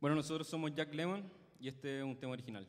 Bueno, nosotros somos Jack Lemon y este es un tema original.